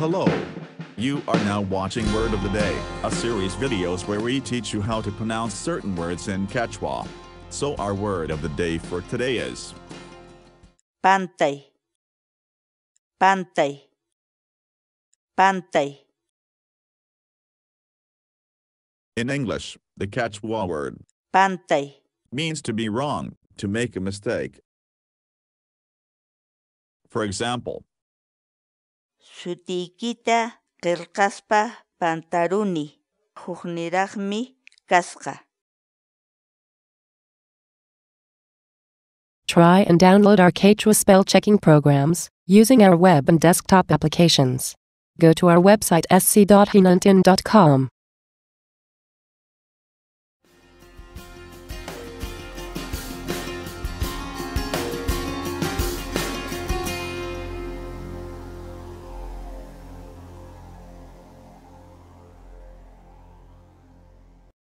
Hello. You are now watching Word of the Day, a series videos where we teach you how to pronounce certain words in Quechua. So our word of the day for today is pantay, pantay, pantay, in English, the Quechua word pantay, means to be wrong, to make a mistake. For example, sutiykita pantaruni, hukniraqmi kasqa. Try and download our Quechua spell checking programs using our web and desktop applications. Go to our website sc.hinantin.com.